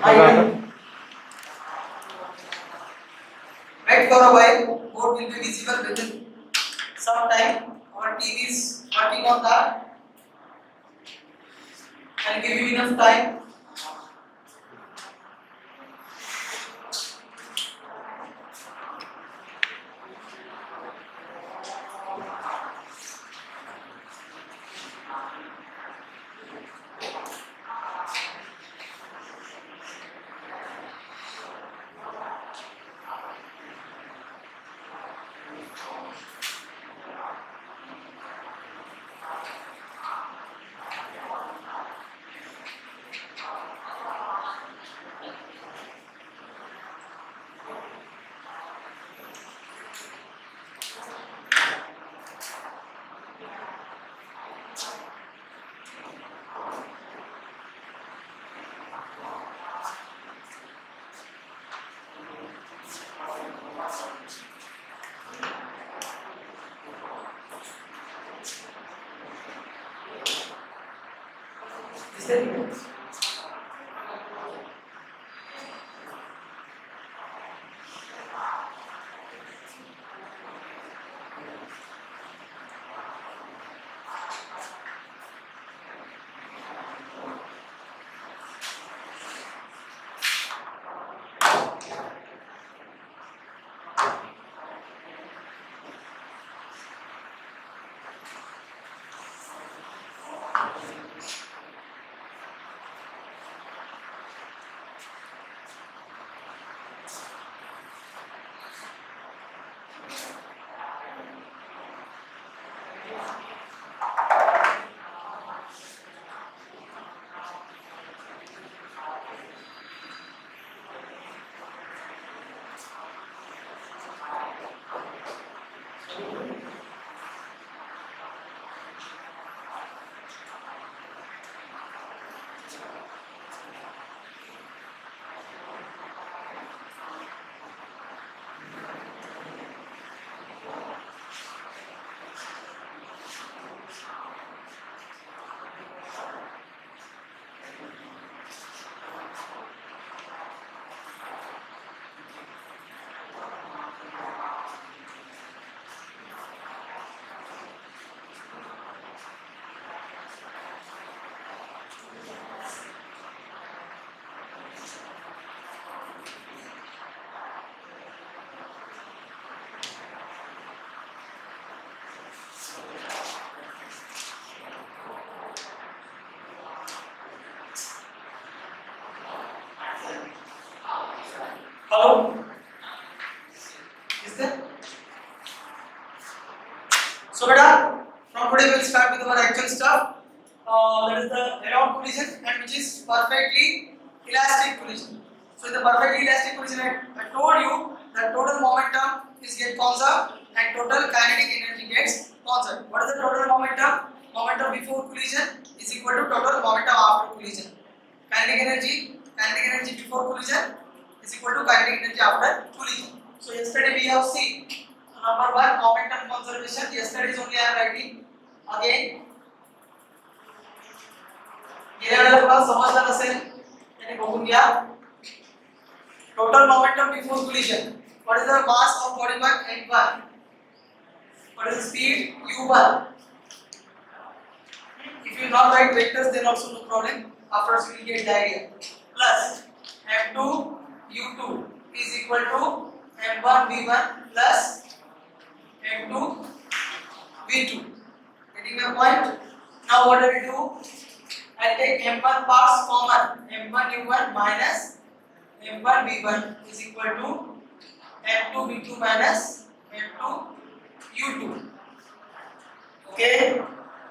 Wait for a while, what will be visible within some time. Our team is working on that I'll give you enough time के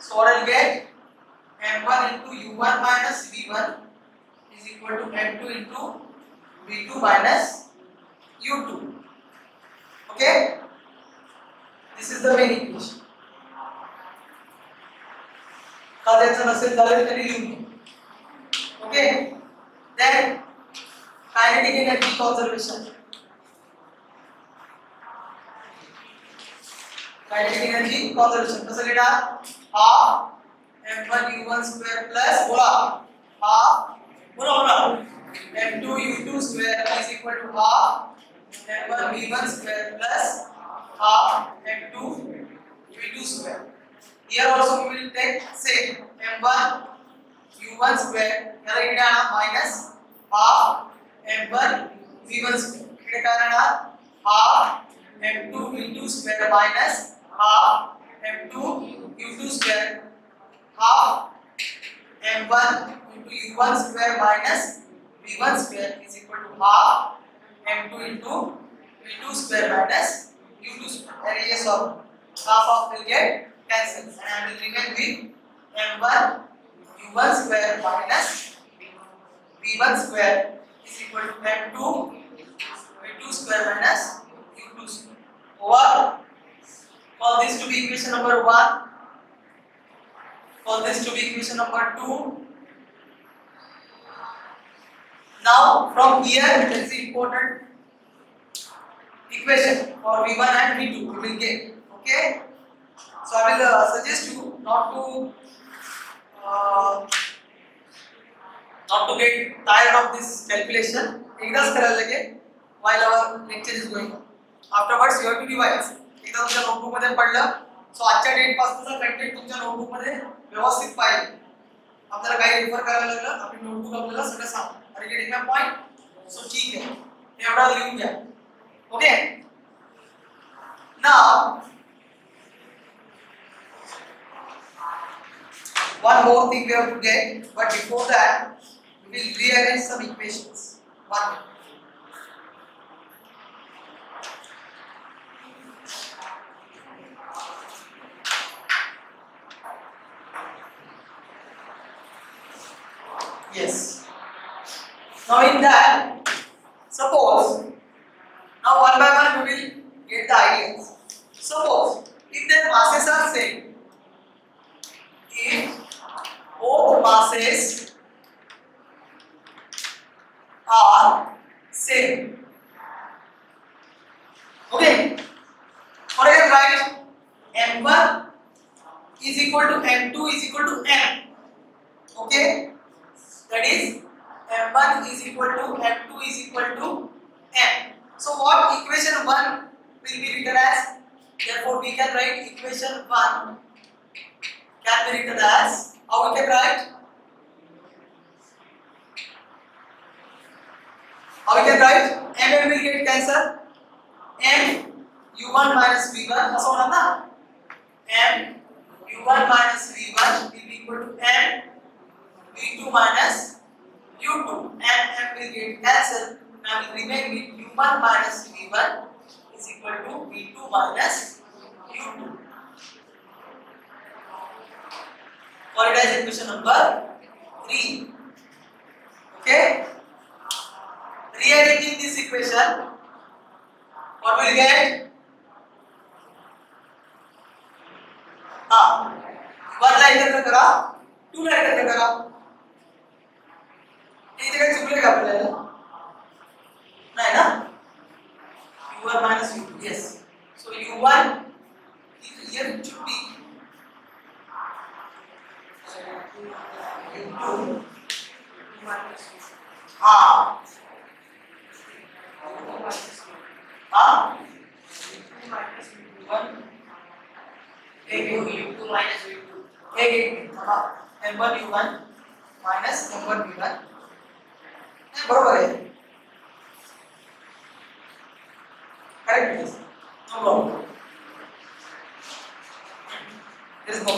Sorel get m1 into u1 minus v1 is equal to m2 into v2 minus u2. Okay? This is the main equation. Kazakhstan Russell Kazakhstan is union. Okay? Then kinetic energy conservation. Kinetic energy conservation कैसे बेटा half m1u1 square plus बोला half बोलो बोलो बोला m2u2 square is equal to half m1v1 square plus half m2v2 square here also we will take same m1 u1 square. क्या इडा minus half m1 v1 square के कारण half m2 v2 square minus half m2 u2 square half m1 into u1 square minus v1 square is equal to half m2 into v2 square minus u2 square. There is a solve. Half of will get cancelled and I will remain with m1 u1 square minus v1 square is equal to m2 v2 square minus u2 square. Over. Call this to be equation number 1. Call this to be equation number 2. Now from here there is important equation for V1 and V2 we will get. Okay. So I will uh, suggest you not to uh, not to get tired of this calculation. एकदाच करायला लागेल while our lecture is going. Afterwards you have to revise. एकदा तुमच्या notebook मध्ये पडलं so आजच्या date पासूनचा content तुमच्या नोटबुक मध्ये व्यवस्थित पाहिजे आपल्याला काही रेफर करायला लागलं, आपली नोटबुक आपल्याला सगळं सांग पॉइंट सो ठीक आहे. एवढा लिहून घ्या. Okay now one more thing we have to get, but before that, we will rearrange some equations. One Now in that, u2 minus u2 एक एक हाँ m1 u1 minus m1 v1 नाही, बरोबर आहे correct is no problem there is no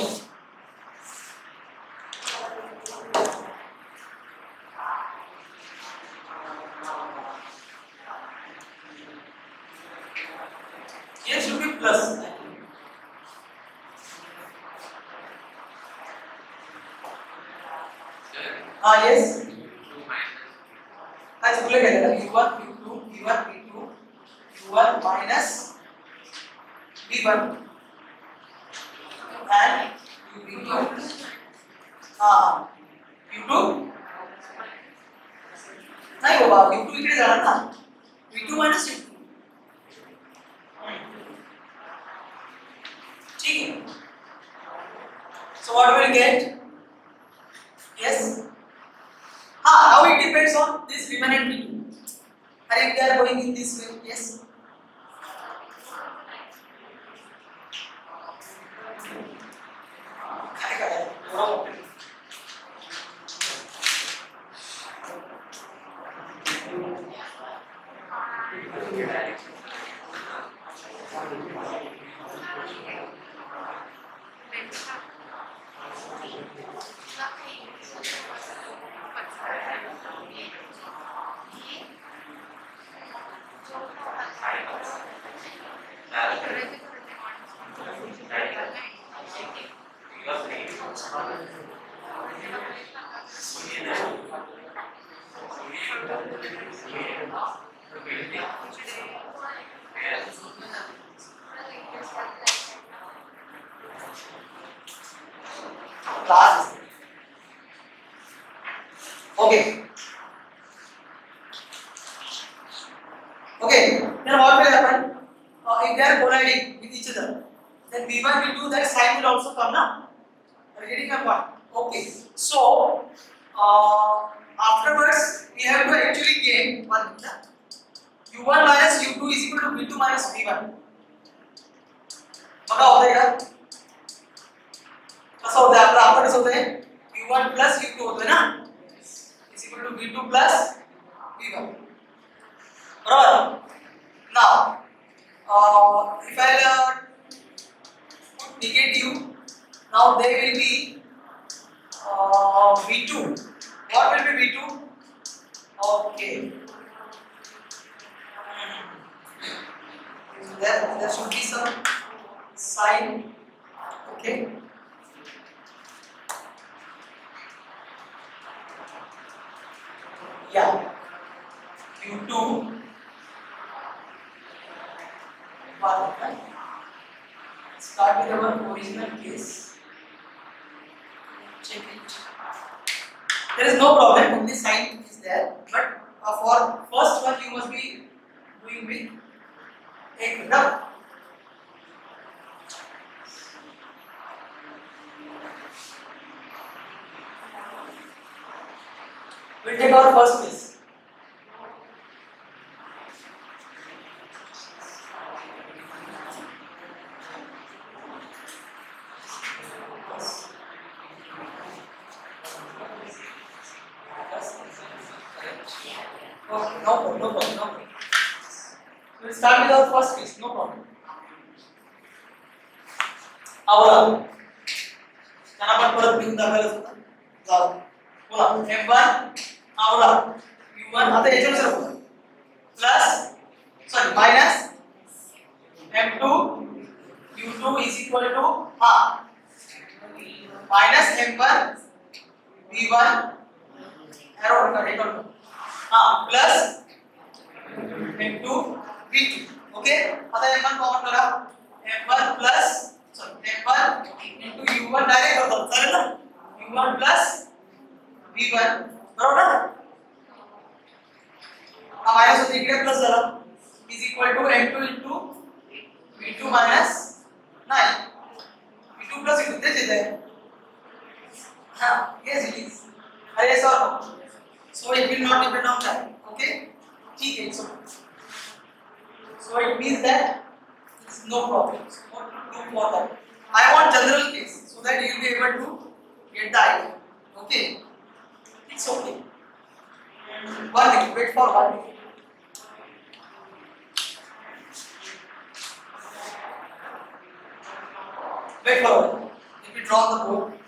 Okay. Then what will happen? Uh, if they are colliding with each other, then V1, V2, that sign will also come now. Are you getting my point? Okay. So, uh, afterwards, we have to actually gain one. minute. U1 minus U2 is equal to V2 minus V1. बघा होतं का कसं होतं आपलं आपण कसं होतंय v1 plus u2 होतोय ना is equal to v2 plus v1 बरोबर now i uh, put negative now there will be uh, v2 what will be v2 okay there there should be some sign okay yeah q2 one right start with our original case check it there is no problem only sign is there but uh, for first one you must be doing with a graph We'll take our first case. Okay, no problem, no problem, no problem. We'll start with our first case, no problem. आवला त्यांना पण परत लिहून दाखवायला होतं जाऊ बोला m1 आवला u1 आता याच्यानुसार बोला plus sorry minus m2 u2 is equal to हा मायनस m1 v1 एरो का हे करो हा प्लस m2 v2 ओके आता m1 कॉमन करा। M1 plus sorry m1 into u1 direct होतो चालेल ना? U1 प्लस v1 बरोबर ना? हा मायनस होते इकडे प्लस झाला is equal to m2 into v2 minus 9 v2 plus v2 तेच येत हा it is अरे sir So it will not depend on time that. Okay? Okay, so, so it means that it's no problem. No, no problem. I want general case so that you will be able to get the idea. Okay? It's okay. One minute, wait for one minute. Wait for one. If me draw the board.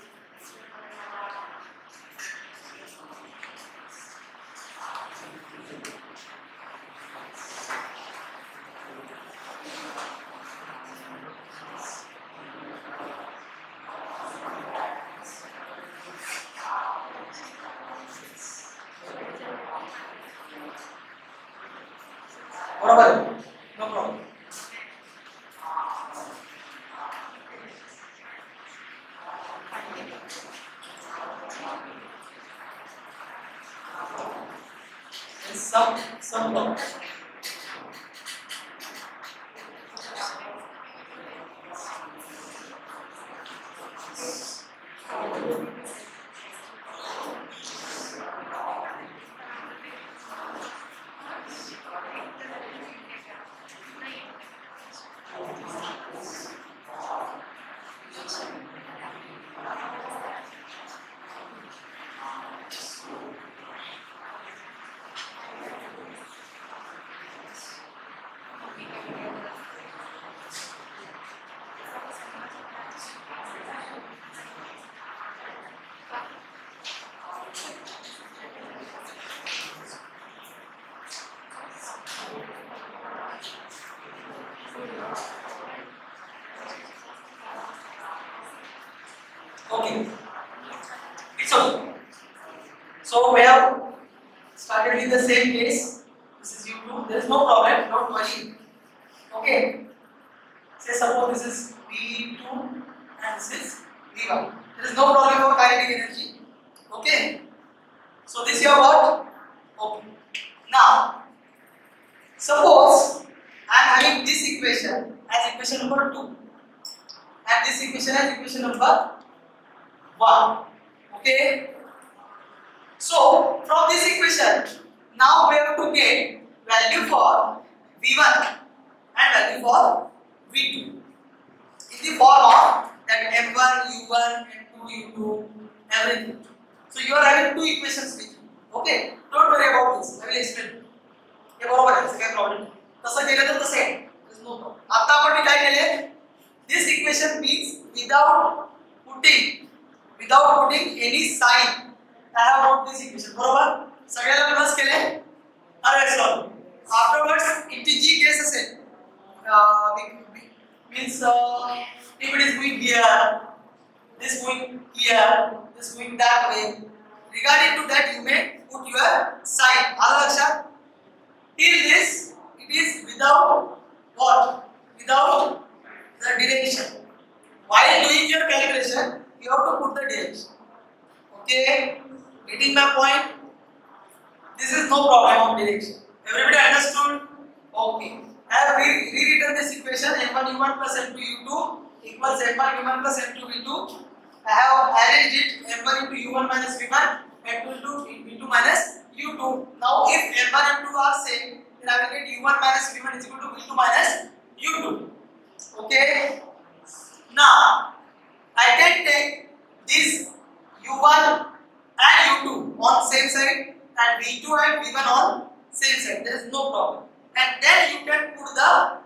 V2 and V1 on same side. There is no problem. And then you can put the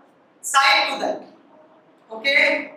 sign to that. Okay.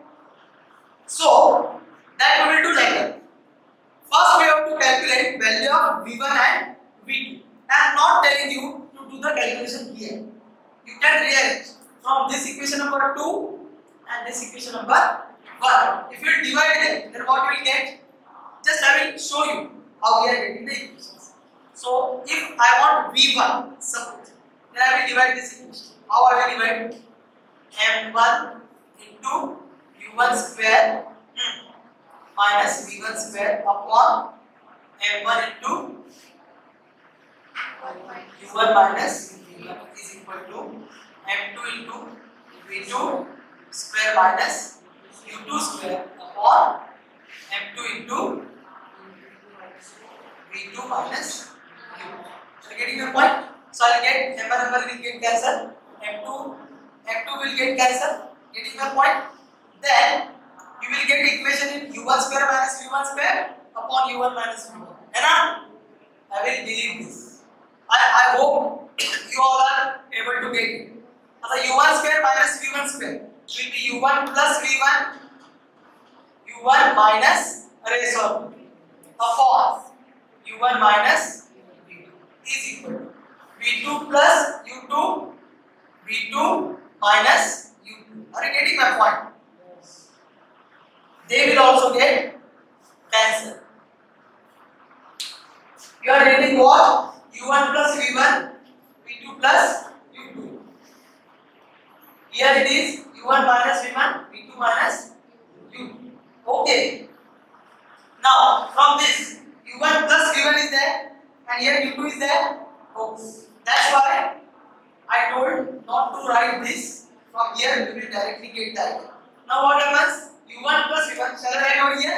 जाएगा now what happens u1 u1 चल रहा है और ये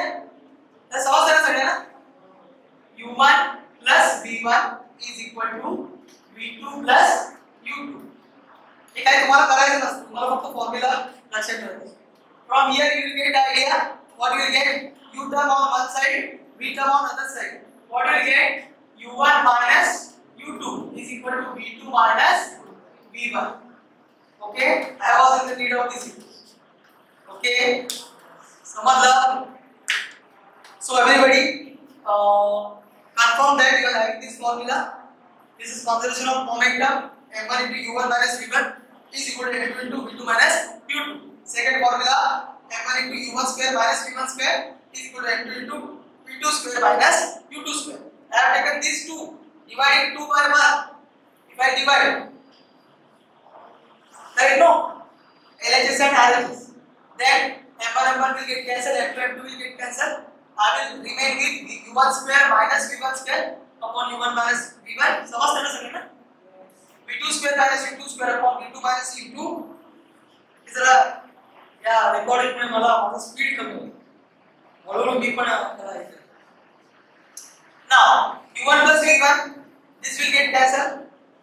दस और तरह से है ना u1 v1 is equal to v2 u2 ठीक आहे तुम्हाला करायचं नसतं तुम्हाला फक्त फॉर्म्युला लक्षात ठेवायचा from here you will get idea what you get u term on one side v term on other side what you get u1 minus u2 is equal to v2 minus v1 okay i was in the need of this equation okay samajh la so everybody uh, confirm that you are having this formula this is conservation of momentum m1 into u1 minus v1 is equal to m2 into v2 minus q2 second formula m1 into u1 square minus v1 square is equal to m2 into v2 square minus u2 square i have taken these two divided 2 by 1 if i divide right no LHS and RHS then M1 M1 will get cancelled M2 M2 will get cancelled I will remain with U1 square minus V1 square upon U1 minus V1 समझते ना सभी ना V2 square minus U2 square upon V2 minus U2 जरा या recording में मला माझा speed कमी होईल हळूहळू मी पण त्याला हे now u1 plus v1 this will get cancelled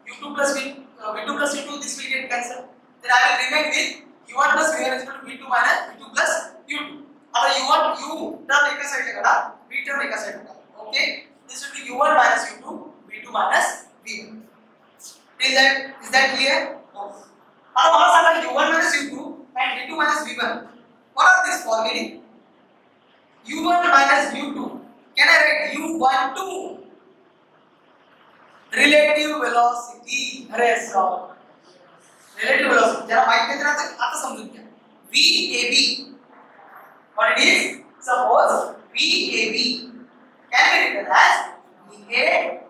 u2 plus v uh, v2 plus u2 this will get cancelled then i will remain with u1 plus v1 is equal to v2 minus v2 plus u2 आता u1 u term एका साइडला काढा v term एका साइडला काढा okay this will be u1 minus u2 v2 minus v1 is that is that clear आता मला सांगा u1 minus u2 and v2 minus v1 what are these formulae u1 minus u2 can I write u12 relative velocity अरे sir relative velocity जरा माहित नाही तर आता आता समजून घ्या VAB what it is suppose VAB can be written as VA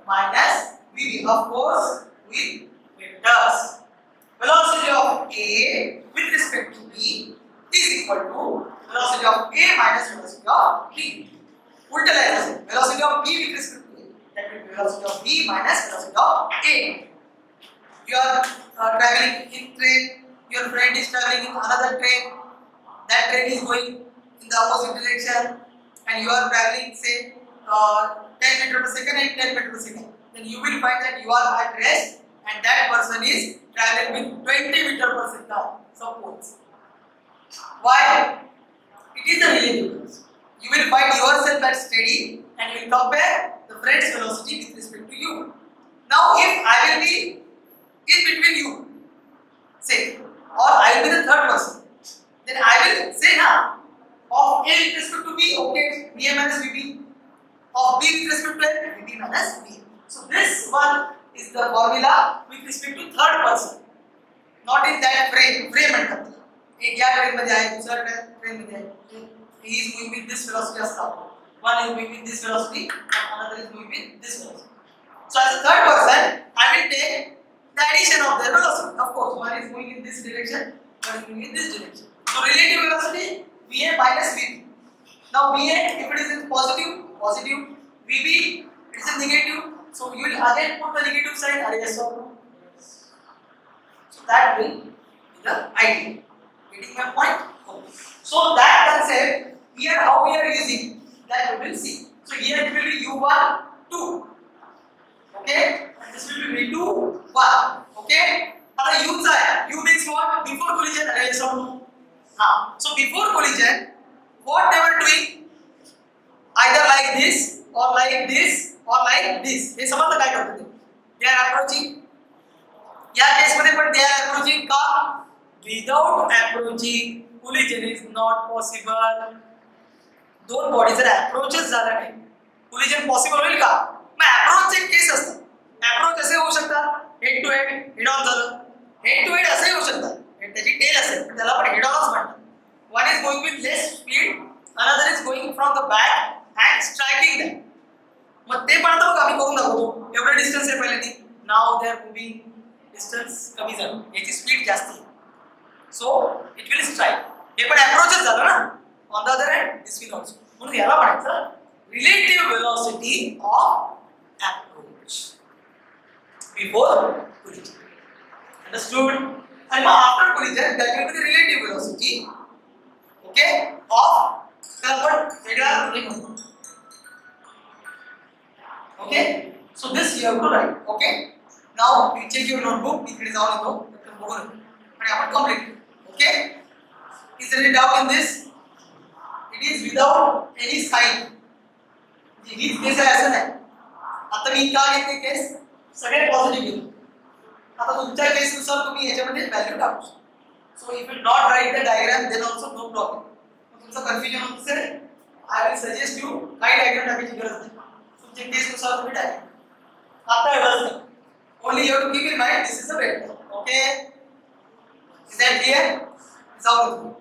minus VB of course with vectors velocity of A with respect to B is equal to velocity of A minus velocity of B उल्टा लाया जाए velocity of b with respect to a that will be velocity of b minus velocity of a you are uh, traveling in train your friend is traveling in another train. That train is going in the opposite direction and you are traveling say uh, 10 meter per second and 10 meter per second. Then you will find that you are at rest and that person is traveling with 20 meter per second suppose why? It is a relative velocity you will find yourself at steady and you will compare the friend's velocity with respect to you. Now, if I will be in between you, say, or I will be the third person, then I will say now of A with respect to B, okay, VA minus VB, of B with respect to A, VB minus B. So, this one is the formula with respect to third person, not in that frame, frame and control. एक या train मध्ये आहे दुसरा train मध्ये आहे he is moving with this velocity as well. One is moving with this velocity, and another is moving with this velocity. So as a third person, I will take the addition of their velocity. Of course, one is moving in this direction, one is moving in this direction. So relative velocity VA minus VB. Now VA, if it is in positive, positive. VB, is in negative. So you will again put the negative sign. Are yes or no? So that will be the idea. Getting my point? Okay. So that concept here how we are using that we will see. So here it will be u1 2. Okay, this will be v2 1. Okay. आता u आहे u means what? Before collision अरे yes or no? हाँ. So before collision, what they were doing? Either like this or like this or like this. हे समजलं काय करत होते? They are approaching. या case मध्ये पण they are approaching का? Without approaching, collision is not possible. दोन बॉडी जर अप्रोचच झाला नाही कोलिजन पॉसिबल होईल का मग अप्रोच एक केस असतं अप्रोच असे होऊ शकतात head to head head on झालं हेड टू हेड असे होऊ शकतात त्याची टेल असेल. पण त्याला पण हेड ऑनच म्हणतात. One is going with less speed another is going from the back and striking them मग ते पण बघ आम्ही करून दाखवतो. एवढं डिस्टन्स आहे पहिल्यांदी नाव दे आर मुव्हिंग डिस्टन्स कमी झालं. याची स्पीड जास्त आहे. सो इट विल स्ट्राईक हे पण अप्रोचच झालं ना. On the other hand this will also म्हणून याला म्हणायचं relative velocity of before collision understood and now after collision that will be the relative velocity okay of the what हे म्हणतो okay so this you have to write okay now you check your notebook If it is इकडे जाऊन येतो तर बघून आणि आपण complete okay is there any doubt in this it is without any sign हीच केस असं नाही आता मी का घेते केस सगळे पॉझिटिव्ह घेतो आता तुमच्या केस नुसार तुम्ही याच्यामध्ये व्हॅल्यू टाकू शकता so if you not write the diagram then also no problem तुमचं कन्फ्युजन होत असेल आय विल सजेस्ट यू काही डायग्राम टाकायची गरज नाही। तुमच्या केस नुसार तुम्ही टाका आता एवढंच only you to keep in mind this is a vector okay is that clear जाऊ restitution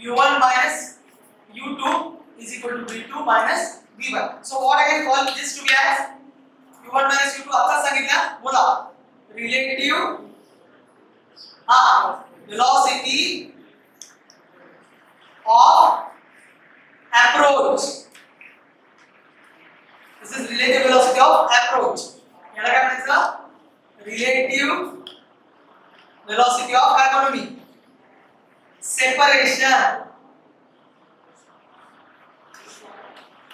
u1 minus u2 is equal to v2 minus v1. So what I can call this to be as u1 minus u2 आपका संगीता बोला relative हाँ velocity of approach. This is relative velocity of approach. याद रखना इसका relative velocity of economy. separation.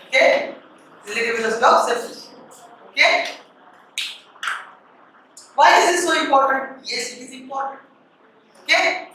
Okay? little bit of separation. Okay? Why is this so important? Yes, it is important. Okay?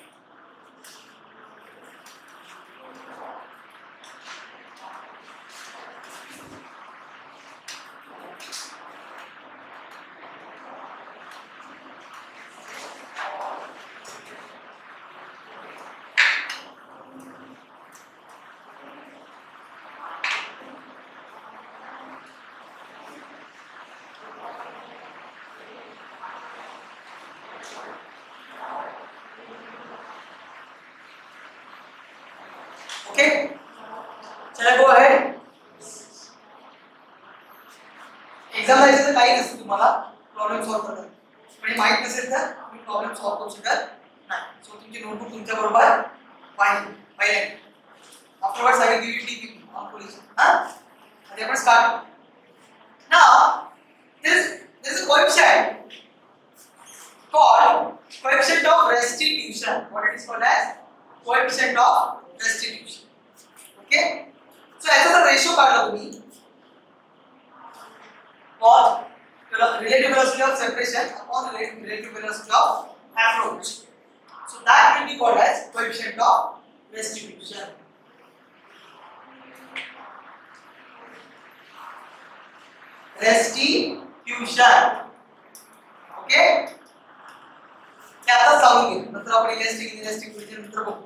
घे नंतर आपण elastic elastic collision नंतर बघू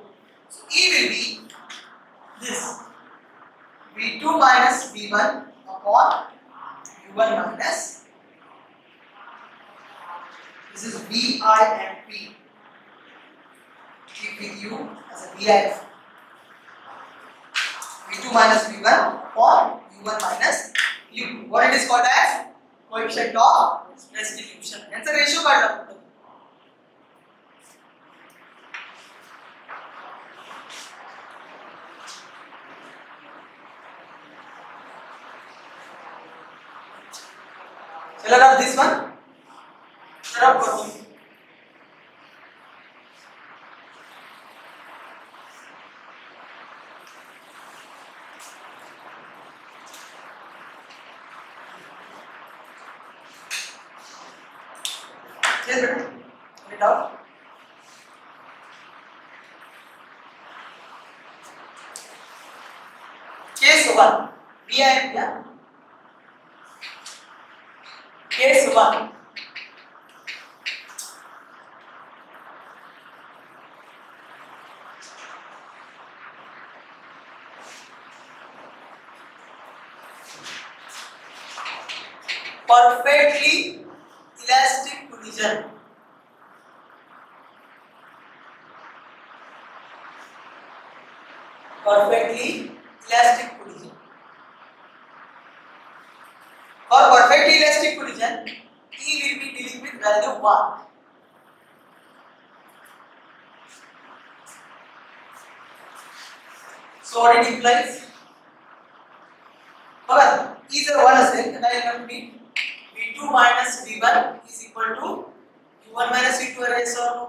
so e will be this v2 minus v1 upon u1 minus this is vi and p keep with you as a vi v2 minus v1 upon u1 minus u2 what it is called as coefficient of restitution यांचा ratio काढला फक्त चला rub this one रब करो Yes, बेटा Get it out. Case one. We are yeah. Case one. Perfectly elastic collision. Perfectly elastic collision. For perfectly elastic collision, E will be dealing with value 1. So what it implies? बघा E जर 1 असेल तर काय येणार तुम्ही V2 minus V1 is equal to U1 minus V2 आहे yes or no?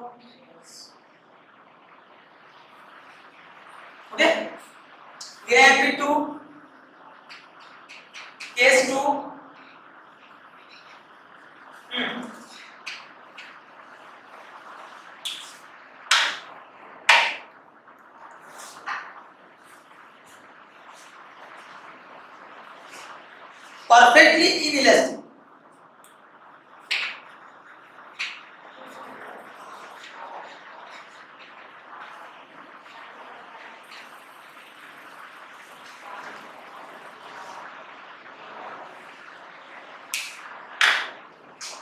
Okay? V and V2 case 2 hmm. Perfectly inelastic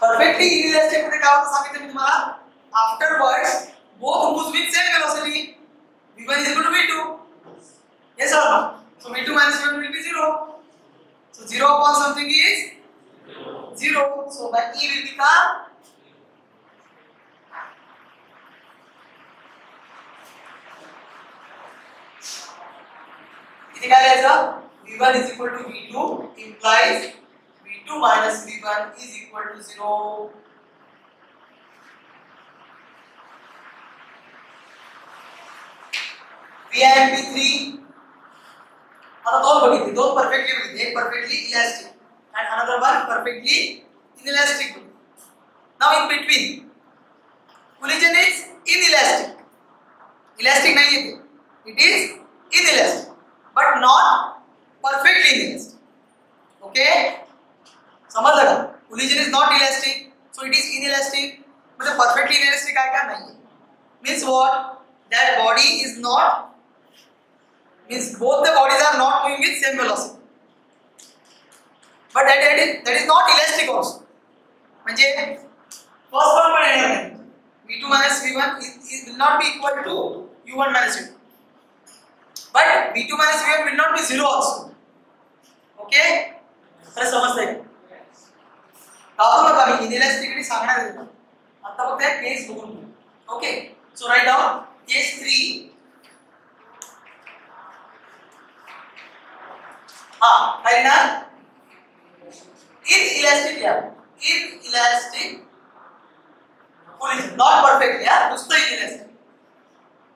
perfectly inelastic मध्ये काय होतं सांगितलं inelastic या inelastic collision not perfect या नुसतं inelastic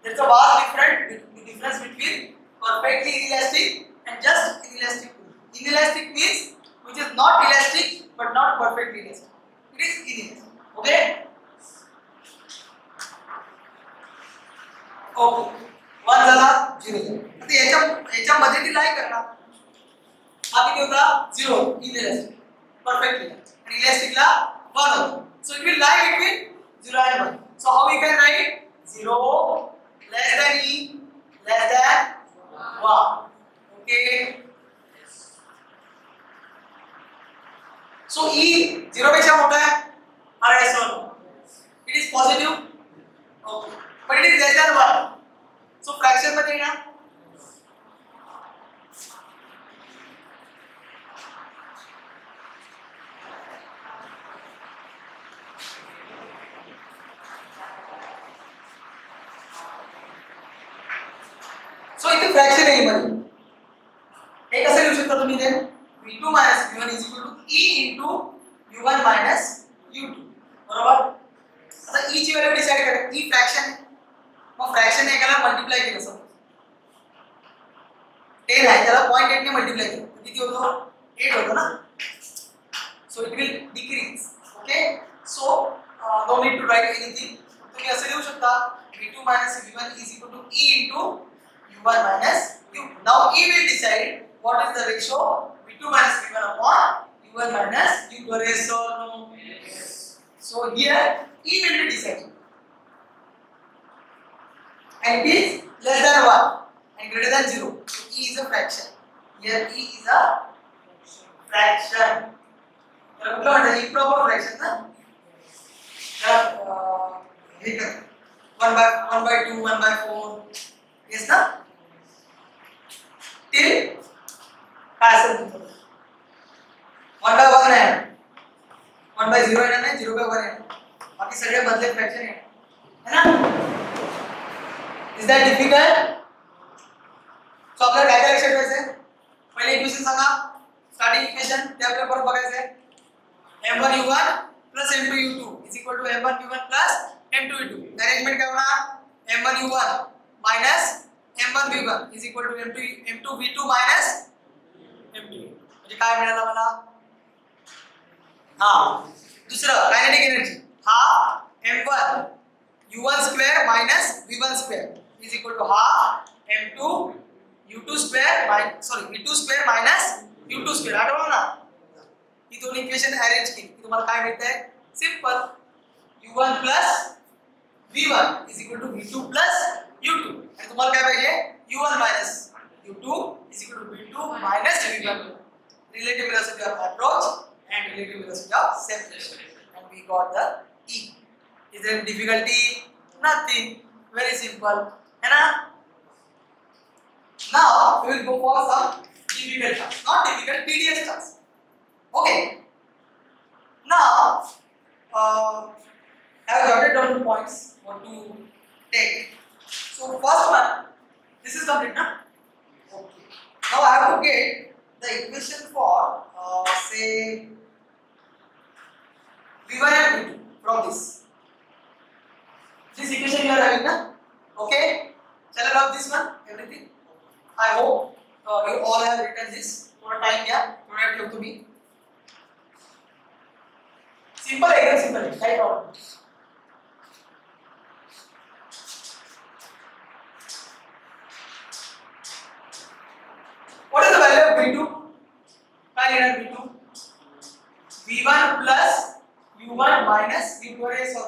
there's a vast different difference between perfectly inelastic and just inelastic collision. inelastic means which is not elastic but not perfectly elastic it is inelastic okay okay one झाला zero झाला आता याच्या याच्यामध्ये ती काय करणार हा किती होता zero inelastic perfectly and elastic ला 1 होता so it will lie between 0 and 1 so how we can write 0 less than e less than 1 okay so e 0 पेक्षा मोठा आहे or yes or no it is positive okay but it is less than 1 so fraction मध्ये इथे fraction आहे मध्ये हे कसं लिहू शकता तुम्ही ते v2 v1 e into u1 u2 बरोबर? आता e ची व्हॅल्यू डिसाइड करा। E फ्रॅक्शन मग फ्रॅक्शन एकाला मल्टिप्लाय केलं समज 10 आहे त्याला 0.8 ने मल्टिप्लाय केलं किती होतो 8 होतो ना? So it will decrease okay so no need to write anything तुम्ही असं लिहू शकता v2 v1 is equal to e into u1 minus u2. Now e will decide what is the ratio v2 minus v1 upon u1 minus u2. Yes or no? Yes. So here e will be deciding. And it is less than 1 and greater than 0. So e is a fraction. Here e is a fraction. तर कुठलं म्हणतात improper fraction ना? तर अं, हे 1 by 1 by 2 1 by 4 yes ना till असेल तुमचं 1 by 1 आहे 1 by 0 येणार नाही? 0 by 1 येणार बाकी सगळे बदले फ्रॅक्शन येणार है ना? इज़ दॅट डिफ़िकल्ट सो आपल्याला काय काय लक्षात ठेवायचं पहिले इक्वेशन सांगा स्टार्टिंग इक्वेशन ते आपल्याला परत बघायचं आहे m1 u1 plus m2 u2 is equal to m1 v1 plus m2 u2 arrangement काय होणार m1 u1 minus m1 v1 is equal to m2 m2 v2 minus m2 म्हणजे काय मिळालं मला? हा. दुसरं कायनेटिक एनर्जी हा m1 u1 square minus v1 square is equal to half m2 u2 square sorry v2 square minus u2 square आठवलं ना? ही दोन इक्वेशन अरेंज केली. की तुम्हाला काय मिळतंय? Simple u1 plus v1 is equal to v2 plus u2 आणि तुम्हाला काय पाहिजे u1 minus u2 is equal to v2 minus v1 relative velocity of approach and relative velocity of separation and we got the e is there any difficulty nothing very simple है ना now we will go for some difficult tasks not difficult tedious tasks Okay. Now, uh, I have jotted down the points what to take. So first one, this is complete, na? Okay. Now I have to get the equation for uh, say v1 and v2 from this. This equation you are having, na? Okay. Shall I rub this one? Everything. I hope uh, you all have written this. For time, yeah. Correct you to me. Simple है एकदम simple है काही problem What is the value of V2? काय येणार V2? V1 plus U1 minus V2 आहे sir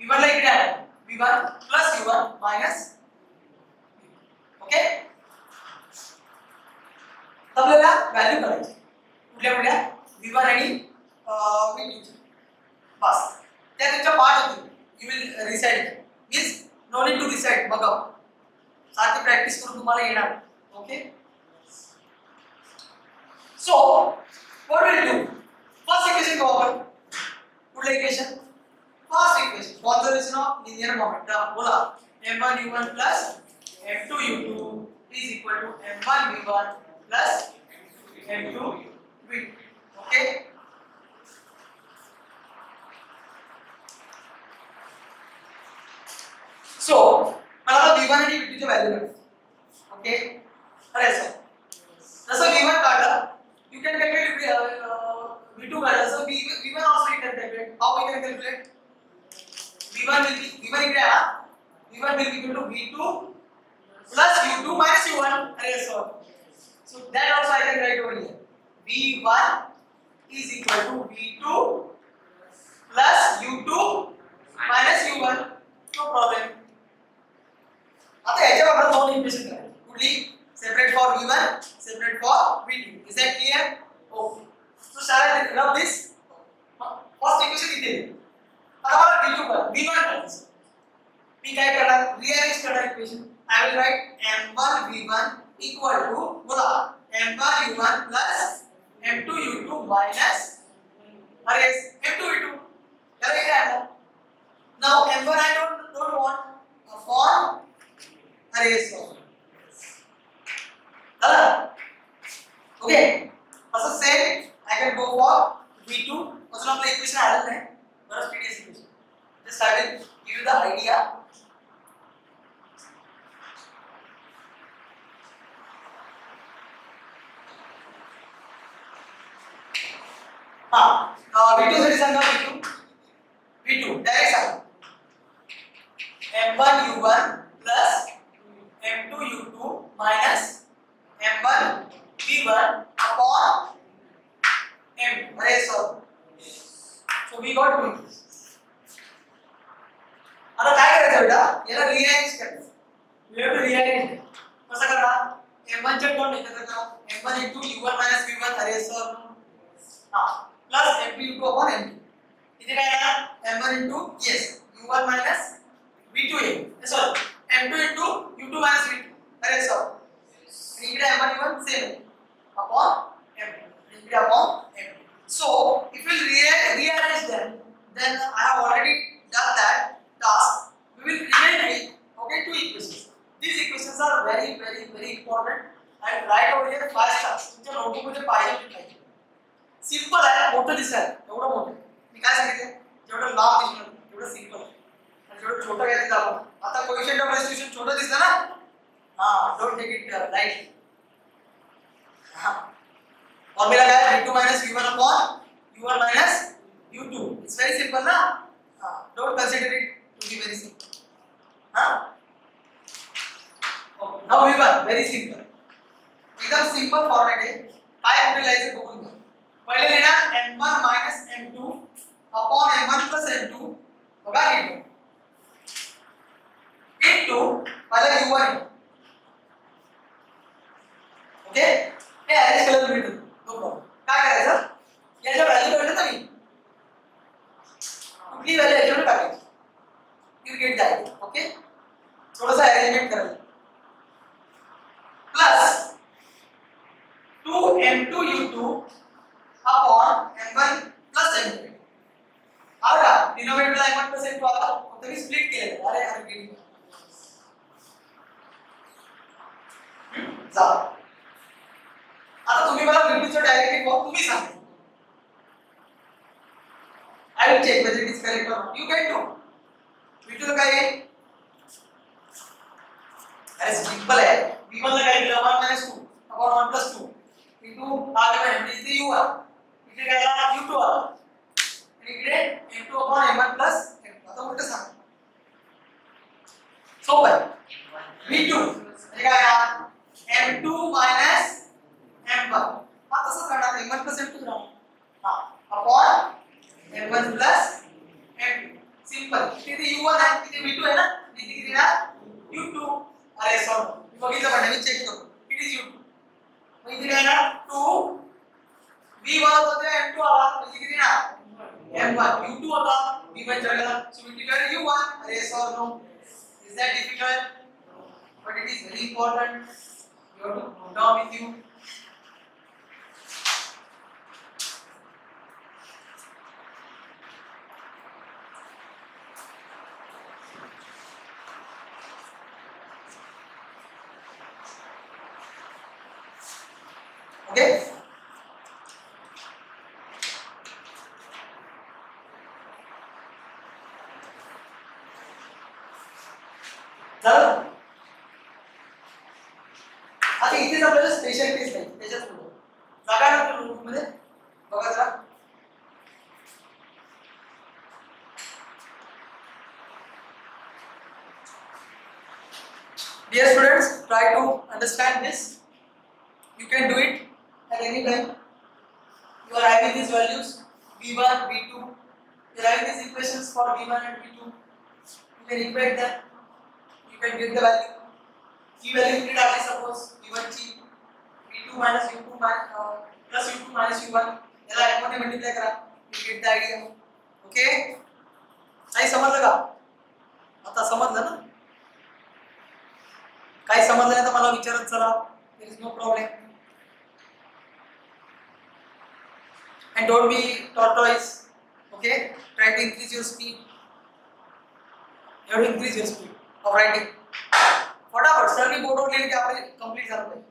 V1 like इकडे आहे V1 plus U1 minus okay m1 u1 plus m2 u2 minus m1 v1 upon m2 अरे सो so we got two आता काय करायचं बेटा याला रिअरेंज करायचं have to rearrange it. कसं करणार m1 चे दोन एकत्र करा m1 into u1 minus v1 अरे सो हा plus m2 u2 upon m2 इथे काय येणार m1 into yes u1 minus v2 आहे sorry m2 into u2 minus v2 अरे सो आणि इकडे m1 u1 same upon m2 इकडे upon m2 so if we rea- rearrange them then I have already done that task we will remain with okay two equations these equations are very very very important and write over here five stars तुमच्या notebook मध्ये पाहिजे ते पाहिजे simple आहे मोठं दिसत एवढं मोठं मी काय सांगितलं जेवढं लांब दिसलं तेवढं सिंपल आहे जेवढं छोटं घ्यायचं आपण. आता कोएफिशिएंट ऑफ़ रेस्टिट्यूशन छोटं दिसलं ना? हा don't take it lightly formula काय? V2 v1 upon u1 minus u2 it's very simple ना? हा. Don't consider it to be very simple. हा? Now v1 very simple. एकदम सिंपल फॉर्मॅट आहे. काय कुठे बघून घ्या. पहिले लिहिणार m1 minus m2 upon m1 plus m2 बघा लिहितो into पहिला u1 आहे ओके हे। अरेंज केलं तुम्ही नो प्रॉब्लेम काय करायचं याच्या व्हॅल्यू ना मी कुठली व्हॅल्यू याच्यावर टाकायची क्रिकेट जायचं ओके थोडंसं अरेंजमेंट करायचं plus two m two u two upon m one plus m two आला वन प्लस एम टू आला फक्त मी स्प्लिट केलेलं अरे अरे गेली जा आता तुम्ही मला व्हिडिओचं डायरेक्टली फॉर्म तुम्ही सांगा. I will check whether it is correct or you can do video काय आहे अरे सिंपल आहे. V1 ला काय केलं 1 2 अपॉन 1 2 इनटू हा काय म्हणजे इथे u1 इथे काय आला u2 आला आणि इकडे m2 अपॉन m1 प्लस आता उलट सांग. सोपं आहे v2 म्हणजे काय आला m2 मायनस m1 हा तसंच राहणार m1 प्लस m2 राहणार हा upon m1 plus m2 simple तिथे u1 आहे तिथे v2 आहे ना? तिथे किती ना? U2 अरे सॉरी मी बघितलं पण मी चेक करू। इट इज़ u2 मग इथे काय ना? 2 v1 होता ते m2 आला म्हणजे किती ना? M1 u2 होता v1 जगला सो वी डिक्लेअर u1 अरे sorry no is that difficult but it is very important you have to note down with you tortoise okay try to increase your speed you have to increase your speed of writing फटाफट सरनी बोर्डवर लिहिलं की आपले complete झालं पाहिजे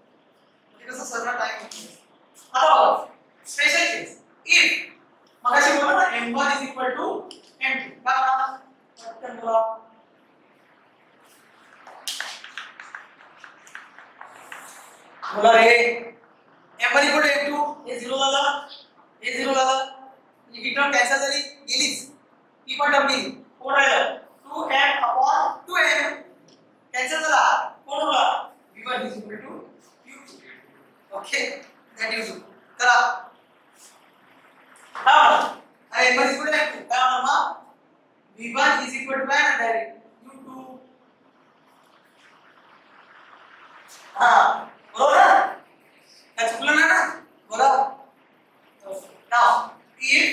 म्हणजे कसं सरला time आता बघा स्पेशल केस इफ़ मगाशी बोललो ना m1 is equal to m2 काय म्हणा पटकन बोला बोला रे m1 equal to m2 हे 0 झालं हे 0 झालं ही टर्म कॅन्सल झाली गेलीच ही पण गेली कोण राहिलं 2m upon 2m कॅन्सल झाला कोण उरला v1 is equal to u2 okay that you do करा हा अरे m1 is equal to m2 काय म्हणणार मग v1 is equal to काय डायरेक्ट u2 हा बरोबर ना। काय चुकलं ना? If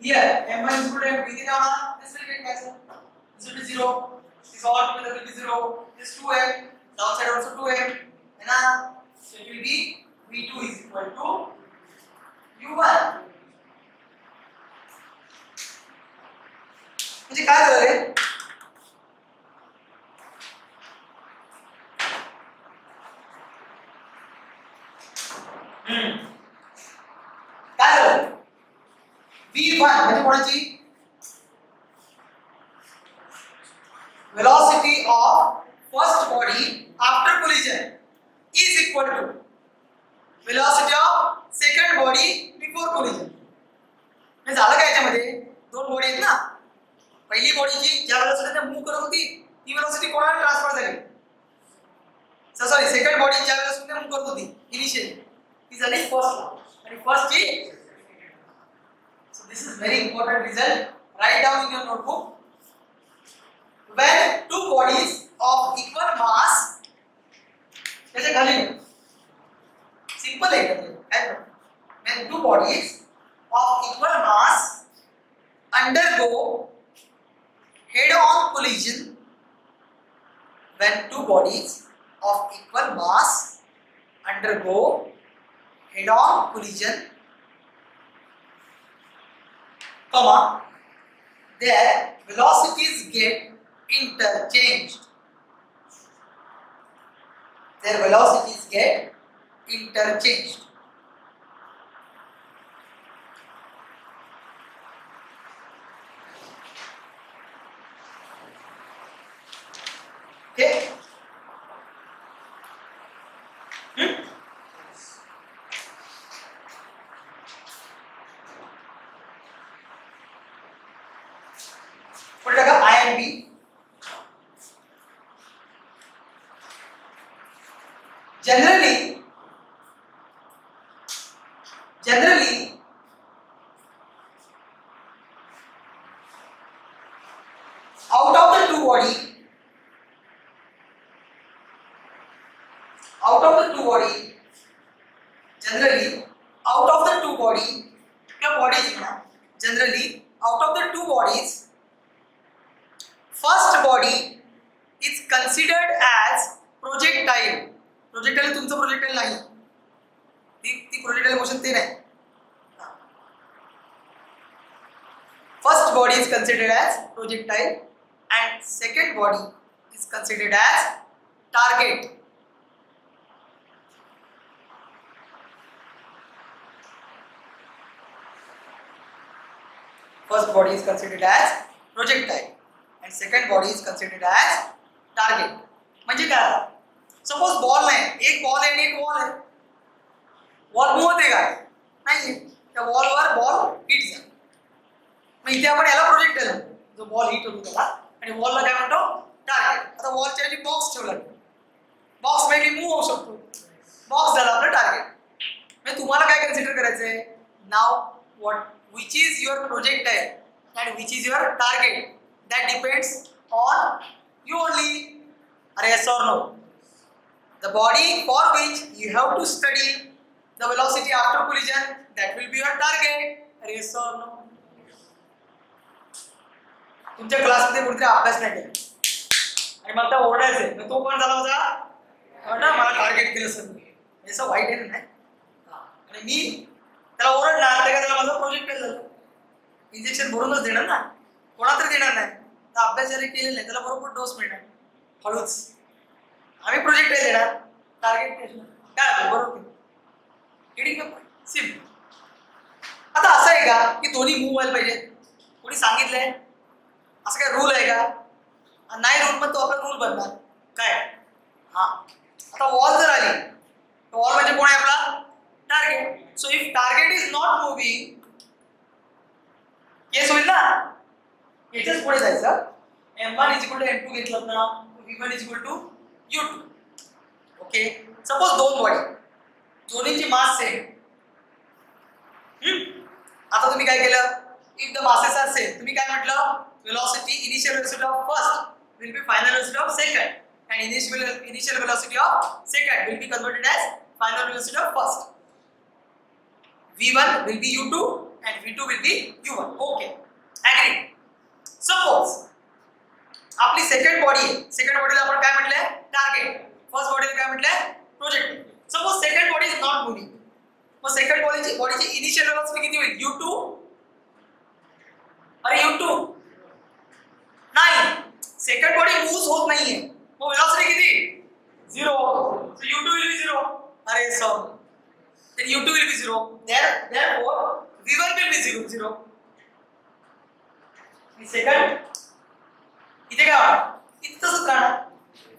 here m1 is equal to m2 इथे काय this will get cancelled this will be 0 this all together will be 0 this 2m downside also 2m है ना so it will be v2 is equal to u1 म्हणजे काय झालं रे हम्म. काय झालं v1 When two bodies of equal mass undergo head-on collision, when two bodies of equal mass undergo head-on collision comma their velocities get interchanged. Their velocities get interchanged considered as projectile and second body is considered as target. म्हणजे काय suppose ball नाही. एक ball आहे एक ball आहे. Ball move होते काय? नाही त्या बॉलवर बॉल हिट झाला. मग इथे आपण याला प्रोजेक्ट केलं जो बॉल हिट होतो त्याला. आणि बॉलला काय म्हणतो? टार्गेट आता बॉलच्या ऐवजी बॉक्स ठेवला. बॉक्स मेबी मूव होऊ शकतो. बॉक्स झाला आपलं टार्गेट म्हणजे तुम्हाला काय कन्सिडर करायचंय? Now what, which is your projectile and which is your target that depends on you only yes or no the body for which you have to study the velocity after collision that will be your target yes or no तुमच्या क्लासमध्ये कुठेतरी अभ्यास नाही केला आणि मला त्या ओरडायचंय मग तो पण झाला माझा हो ना मला टार्गेट केलं सर असं वाईट आहे नाही हा. आणि मी त्याला ओरडणार ते त्याला माझं प्रोजेक्ट झालं इंजेक्शन भरूनच देणार ना. कोणा तरी देणार नाही. तर अभ्यास जरी केलेला नाही त्याला बरोबर डोस मिळणार. हळूच आम्ही प्रोजेक्ट देणार. टार्गेट काय होतं बरोबर. किडिंग सिम आता असं आहे का की दोन्ही मूव्ह व्हायला पाहिजे कोणी सांगितलंय? असं काय रूल आहे का? आणि नाही रूल पण तो आपला रूल बनणार. काय? हा. आता वॉल जर आली वॉल म्हणजे कोण आहे आपला? Target so if target is not moving case होईल ना याच्याच पुढे जायचं m one is equal to m two घेतलं ना v one is equal to u two okay suppose दोन बॉडी दोन्हीची मास सेम आता तुम्ही काय केलं if the masses are same तुम्ही काय म्हटलं velocity initial velocity of first will be final velocity of second and initial initial velocity of second will be converted as final velocity of first v1 will be u2 and v2 will be u1 okay. Agree? Suppose, आपली second body आहे. Second बॉडीला आपण काय म्हटलंय? Target first बॉडीला काय म्हटलंय? Project suppose second body is not moving mug second बॉडीची बॉडीची इनिशियल वेलोसिटी किती होईल? U2 अरे u2 नाही. सेकंड बॉडी मूव्ह होत नाहीये. मग वेलोसिटी किती? Zero so u2 will be zero अरे sir. Then u2 will be zero. There therefore v1 will be zero. Zero second इथे काय? होणार इथे तसंच राहणार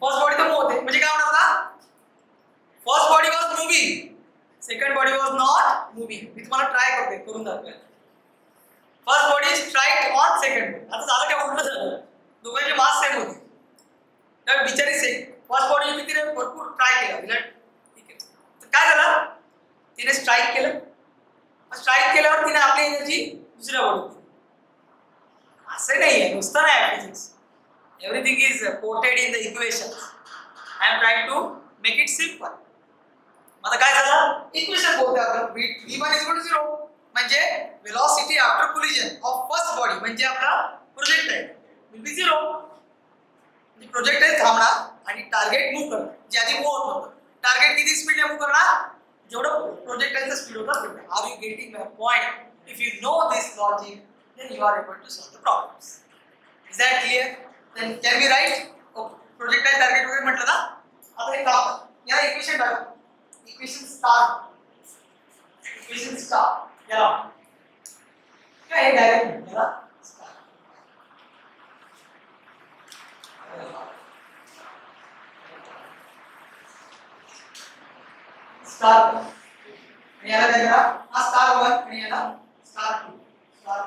फ़र्स्ट बॉडी तर मूव्ह होते म्हणजे काय होणार ना first body was moving second body was not moving मी तुम्हाला ट्राय करते करून दाखवेल first body strike on second आता झालं काय उलट झालं दोघांचे मास सेम होते। तर बिचारी सेम फ़र्स्ट बॉडी मी तिने भरपूर ट्राय केला तिला ठीक आहे तर काय झालं तिने स्ट्राईक केलं स्ट्राईक केल्यावर तिने आपली एनर्जी दुसऱ्या बॉडी असं नाही आहे नुसतं नाही physics everything is coated in the equation I am trying to make it simple आता काय झालं? इक्वेशन बोलतो आपण v one is to zero म्हणजे velocity after collision of first body म्हणजे आपला प्रोजेक्ट आहे. विल बी झिरो प्रोजेक्ट आहे थांबणार आणि टार्गेट मूव्ह करणार. जे आधी मूव्ह होत टार्गेट किती स्पीडने मूव्ह करणार? जेवढं प्रोजेक्टाईलचं स्पीड होतं तेवढं are you getting my point if you know this logic then you are able to solve the problems. Is that clear? Then can we write? Okay. Projectile target वगैरे म्हटलं ना आता एक काम. याला इक्वेशन टाक इक्वेशन स्टार इक्वेशन स्टार याला काय हे डायरेक्ट याला स्टार स्टार आणि याला काय करा हा, स्टार वन आणि याला स्टार टू, स्टार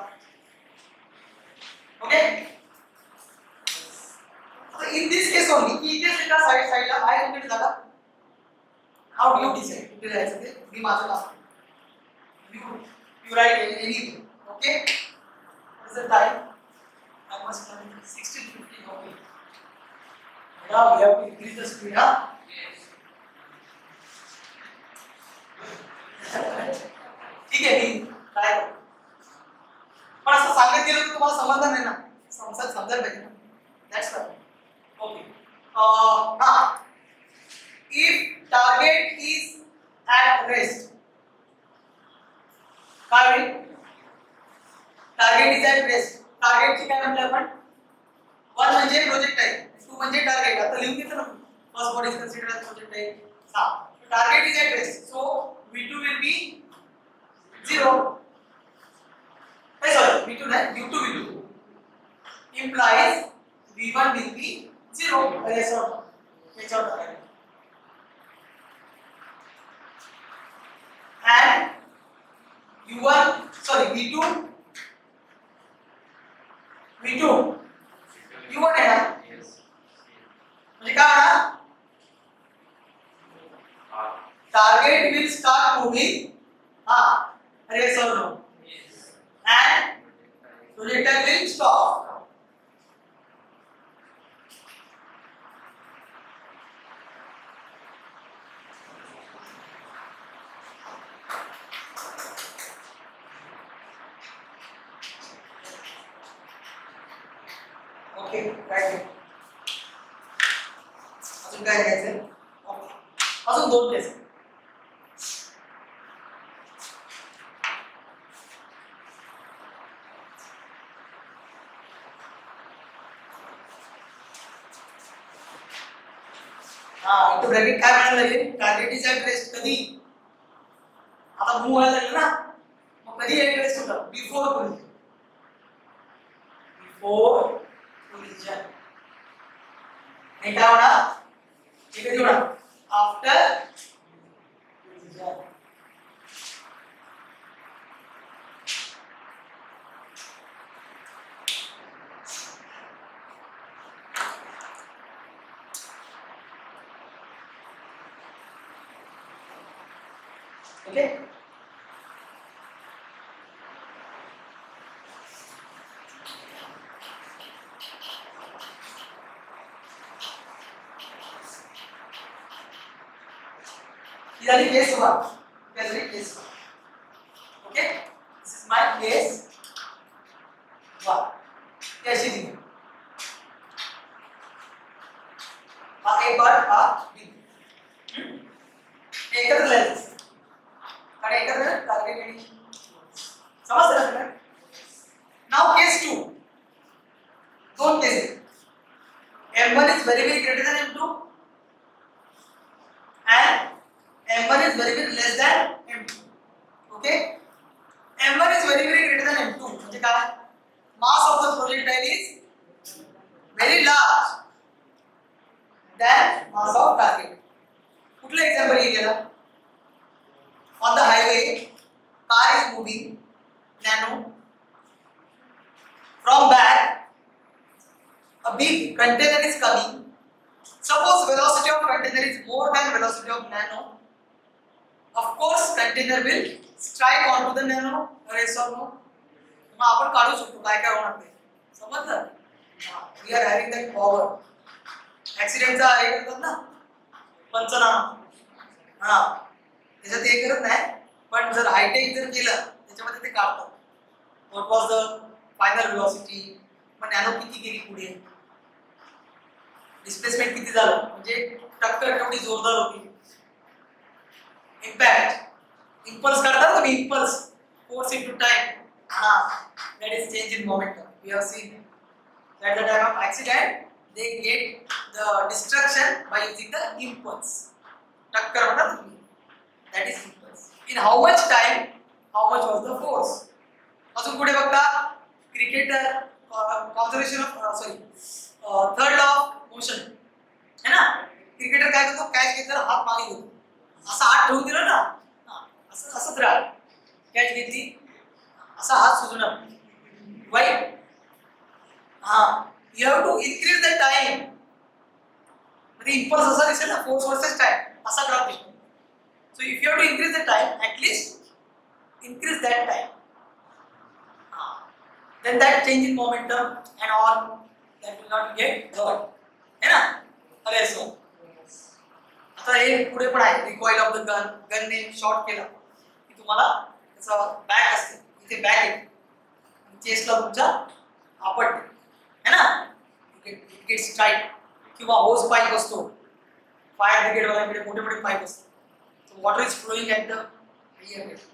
ओके आता इन दिस केस ओनली की इथे एका साइड साइडला आय कुठे जागा हाऊ डू यू डिसाइड कुठे जायचं ते मी माझं नाव you write anything okay what is the time? I must run 1650 okay. now we have to increase the speed huh ठीक आहे मी ट्राय पण असं सांगत गेलं तर तुम्हाला समजणार नाही ना? समजा समजायला पाहिजे ना दॅट्स ओके हा। If target is at rest काय होईल टार्गेट इज़ ऍट रेस्ट टार्गेटची काय म्हटलं आपण वन म्हणजे प्रोजेक्ट आहे टू म्हणजे टार्गेट आता लिहून घेतो ना. First body is consider project आहे हा. Target is at rest so v2 will be 0 eh, sorry, V2 not U2 will. Implies V1 will be 0. Yes or no? Yes or? And U1, sorry, V2, V2, U1 आहे ना म्हणजे काय होणार target will start moving हा Yes or no? And projectile will stop. Okay, right. अजून काय Okay. अजून दोन केस हा इथं ब्रॅकेट काय म्हणायला लागेल कार्डिटीचा टेस्ट कधी आता मूव व्हायला लागलं ना मग कधी एक टेस्ट होतं बिफोर कोलिजन बिफोर कोलिजन हे काय होणार हे कधी होणार आफ्टर कोलिजन Okay? ही झाली केस वन ही झाली case one okay this is my case one ही अशी दिली हा एक पार्ट हा बी एकत्र लिहायचं आणि एकत्र टार्गेट आणि समजलं ना? तुला नाव केस टू दोन case M1 is very very greater than M2 and M1 is very very less than M2 okay M1 is very very greater than M2 म्हणजे काय mass of the projectile is very large than mass of target कुठलं example गेलं on the highway car is moving nano from back a big container is coming suppose velocity of container is more than velocity of nano of course container will strike onto the nano yes or no. मग आपण काढू शकतो काय काय होणार ते समजलं we are having that power ऍक्सिडेंटचा हे करतात ना पंचनामा हा त्याच्यात हे करत नाही पण जर हायटेक जर केलं त्याच्यामध्ये ते काढतात what was the final velocity mug nano किती गेली पुढे डिस्प्लेसमेंट किती झालं म्हणजे टक्कर केवढी जोरदार होती इम्पॅक्ट इम्पल्स काढतात तुम्ही इम्पल्स फोर्स इनटू टाइम हा that is change in momentum we have seen at the time of accident, they get the destruction by using the impulse. टक्कर तुम्ही that is impulse. In how much time, how much was the force? अजून पुढे बघता. Cricketer conservation of sorry third law of motion है ना? Cricketer काय करतो? Catch घेतला हात मागे घेतो. असा हात ठेवून दिला ना. असं असंच राहा कॅच घेतली. असा हात सुजणार वाईट हा you have to increase the time म्हणजे इम्पल्स असा दिसेल ना फोर्स वर्सेस टाइम असा ग्राफ दिसतो so if you have to increase the time at least increase that time then that change in momentum and all that will not get hurt. है ना? अरे सो आता हे पुढे पण आहे रिकॉइल ऑफ़ द गन गनने शॉट केला की तुम्हाला त्याचा बॅक असते इथे बॅक येते चेस्टला तुमच्या आपटते है ना इट गेट स्ट्राईक किंवा होस पाईप असतो फायर ब्रिगेड वाल्याकडे मोठे मोठे पाईप असतात so water is flowing at the rear end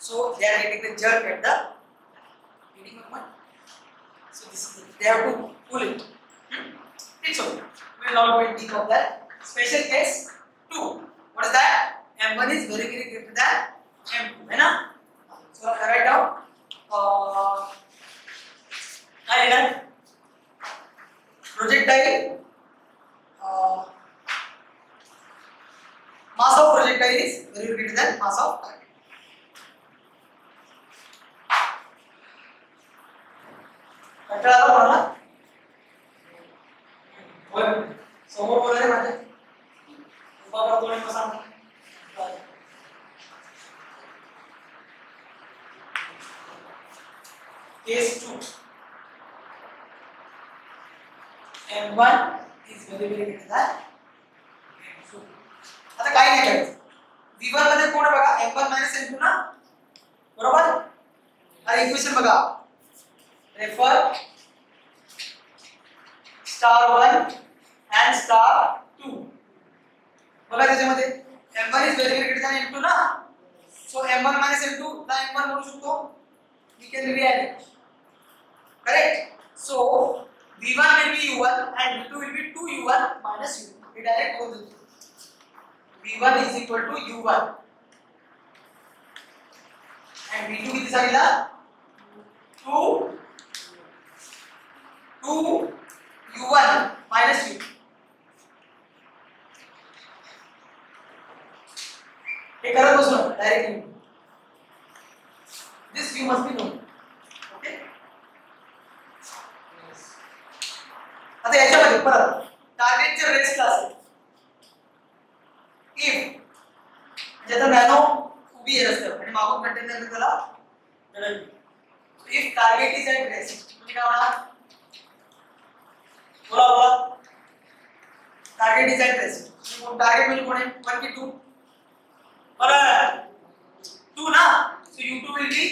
so they are getting the jerk at the beginning of month so this is the, they have to pull it hmm? it's okay we will not go in deep of that 2 what is that m1 is very very greater than m2 है ना so I write down uh, I done projectile uh, mass of projectile is very greater than mass of target कंटाळा आला कोणाला होय समोर बोलायला माझ्या करतो आणि मग case 2 m1 is very very greater than m2 आता काय नाही करायचं v1 मध्ये कोण बघा? M1 m2 ना? बरोबर? अरे इक्वेशन बघा. रेफर स्टार 1 and स्टार 2 बोला कैसे मते m1 is very greater than m2 ना सो m1 m2 ला m1 बोलू शकतो. We can real correct so v1 will be u1 and v2 will be 2u1 u2 ये डायरेक्ट बोल दूँ v1 u1 and v2 is Saila 2 2 u1 minus. U2 हे करत बसू नका directly this you must be known okay आता याच्यामध्ये परत टार्गेटचे रेस क्लास इफ़ म्हणजे आता नॅनो उभी आहे रस्त्यावर मागून कंटेनर त्याला धडकली if target is at rest तुम्ही काय म्हणा बोला बोला. Target is at rest target म्हणजे कोण आहे वन की टू बरोबर टू ना so u two will be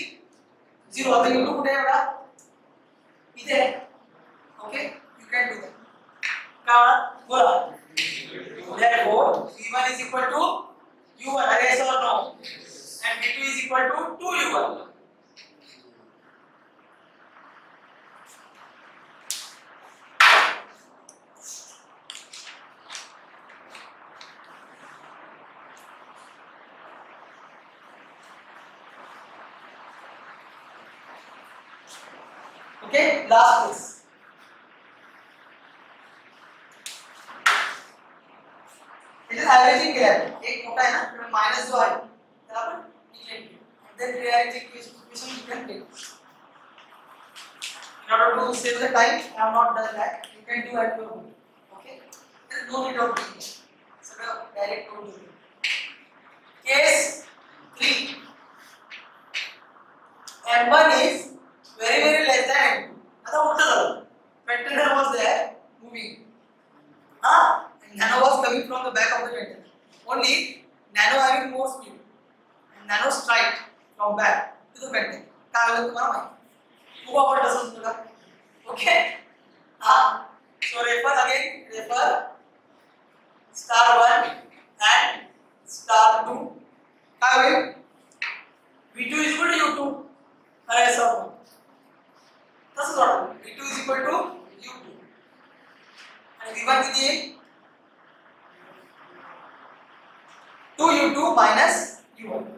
zero आता यू टू आहे बघा इथे आहे okay you can do that का बोला therefore v1 is equal to u1 yes or no and v2 is equal to 2u1 2u2 minus u1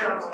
Yeah.